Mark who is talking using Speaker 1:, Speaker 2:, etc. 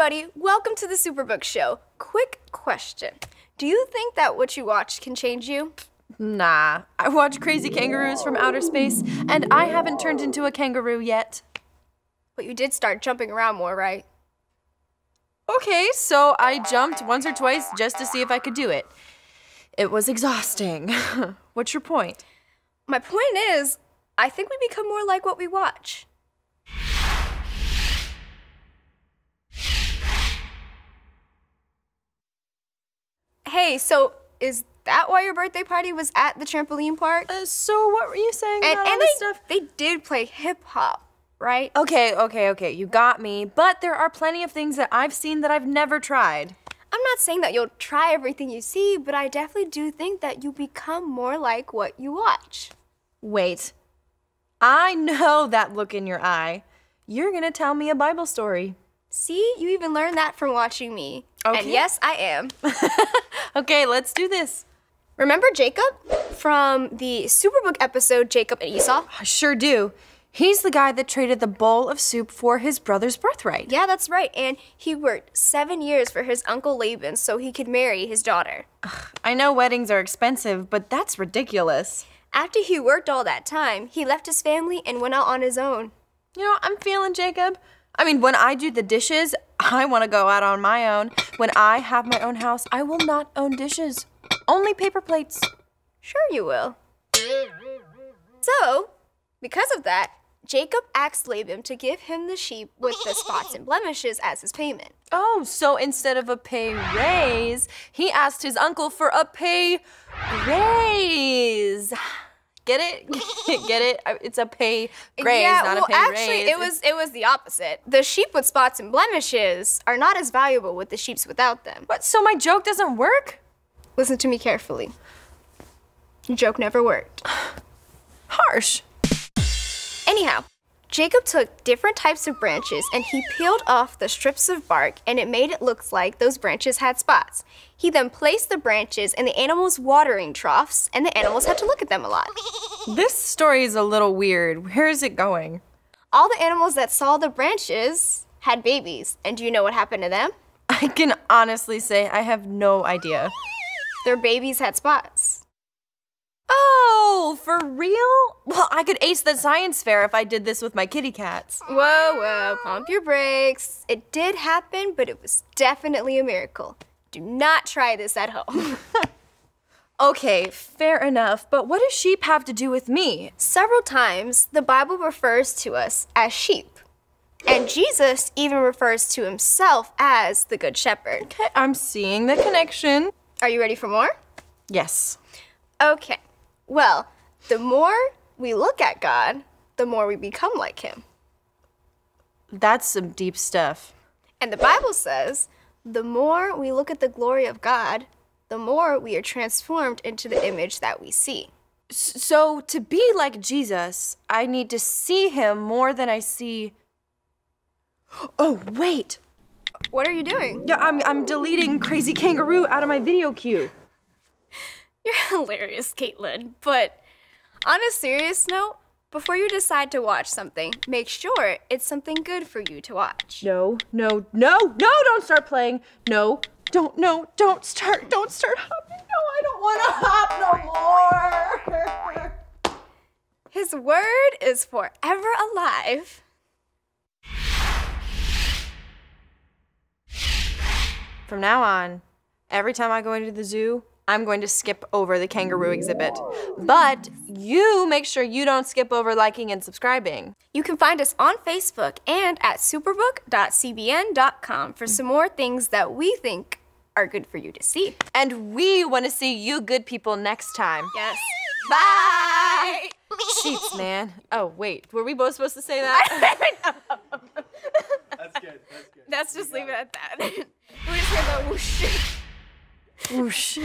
Speaker 1: everybody, welcome to the Superbook Show. Quick question Do you think that what you watch can change you?
Speaker 2: Nah, I watch Crazy Kangaroos from Outer Space, and I haven't turned into a kangaroo yet.
Speaker 1: But you did start jumping around more, right?
Speaker 2: Okay, so I jumped once or twice just to see if I could do it. It was exhausting. What's your point?
Speaker 1: My point is, I think we become more like what we watch. Hey, so is that why your birthday party was at the trampoline park?
Speaker 2: Uh, so what were you saying
Speaker 1: and
Speaker 2: about all this
Speaker 1: they,
Speaker 2: stuff?
Speaker 1: they did play hip hop, right?
Speaker 2: Okay, okay, okay, you got me. But there are plenty of things that I've seen that I've never tried.
Speaker 1: I'm not saying that you'll try everything you see, but I definitely do think that you become more like what you watch.
Speaker 2: Wait. I know that look in your eye. You're gonna tell me a Bible story.
Speaker 1: See, you even learned that from watching me. And
Speaker 2: Okay.
Speaker 1: yes, I am.
Speaker 2: Okay, let's do this.
Speaker 1: Remember Jacob from the Superbook episode Jacob and Esau?
Speaker 2: I sure do. He's the guy that traded the bowl of soup for his brother's birthright.
Speaker 1: Yeah, that's right. And he worked seven years for his uncle Laban so he could marry his daughter.
Speaker 2: I know weddings are expensive, but that's ridiculous.
Speaker 1: After he worked all that time, he left his family and went out on his own.
Speaker 2: You know, I'm feeling Jacob. I mean, when I do the dishes, I want to go out on my own. When I have my own house, I will not own dishes. Only paper plates.
Speaker 1: Sure, you will. So, because of that, Jacob asked Laban to give him the sheep with the spots and blemishes as his payment.
Speaker 2: Oh, so instead of a pay raise, he asked his uncle for a pay raise. Get it? Get it? It's a pay raise,
Speaker 1: yeah,
Speaker 2: not
Speaker 1: well,
Speaker 2: a pay
Speaker 1: actually,
Speaker 2: raise.
Speaker 1: it was it was the opposite. The sheep with spots and blemishes are not as valuable with the sheeps without them.
Speaker 2: What? So my joke doesn't work?
Speaker 1: Listen to me carefully. Your joke never worked.
Speaker 2: Harsh.
Speaker 1: Anyhow, Jacob took different types of branches and he peeled off the strips of bark and it made it look like those branches had spots. He then placed the branches in the animals' watering troughs and the animals had to look at them a lot.
Speaker 2: This story is a little weird. Where is it going?
Speaker 1: All the animals that saw the branches had babies. And do you know what happened to them?
Speaker 2: I can honestly say I have no idea.
Speaker 1: Their babies had spots.
Speaker 2: Oh, for real? Well, I could ace the science fair if I did this with my kitty cats.
Speaker 1: Whoa, whoa, pump your brakes. It did happen, but it was definitely a miracle. Do not try this at home.
Speaker 2: Okay, fair enough, but what does sheep have to do with me?
Speaker 1: Several times, the Bible refers to us as sheep. And Jesus even refers to himself as the Good Shepherd.
Speaker 2: Okay, I'm seeing the connection.
Speaker 1: Are you ready for more?
Speaker 2: Yes.
Speaker 1: Okay. Well, the more we look at God, the more we become like him.
Speaker 2: That's some deep stuff.
Speaker 1: And the Bible says, the more we look at the glory of God, the more we are transformed into the image that we see.
Speaker 2: So, to be like Jesus, I need to see him more than I see. Oh, wait.
Speaker 1: What are you doing?
Speaker 2: Yeah, I'm, I'm deleting Crazy Kangaroo out of my video queue.
Speaker 1: Hilarious, Caitlin. But on a serious note, before you decide to watch something, make sure it's something good for you to watch.
Speaker 2: No, no, no, no, don't start playing. No, don't, no, don't start, don't start hopping. No, I don't want to hop no more.
Speaker 1: His word is forever alive.
Speaker 2: From now on, every time I go into the zoo, I'm going to skip over the kangaroo exhibit. But you make sure you don't skip over liking and subscribing.
Speaker 1: You can find us on Facebook and at superbook.cbn.com for some more things that we think are good for you to see.
Speaker 2: And we want to see you good people next time.
Speaker 1: Yes.
Speaker 2: Bye! Sheets, man. Oh, wait. Were we both supposed to say that?
Speaker 3: That's good. That's good.
Speaker 1: Let's just leave it at that. we just hear the whoosh.
Speaker 2: Whoosh.